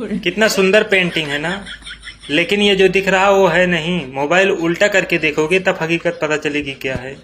कितना सुंदर पेंटिंग है ना? लेकिन ये जो दिख रहा वो है नहीं। मोबाइल उल्टा करके देखोगे तब हकीकत पता चलेगी क्या है।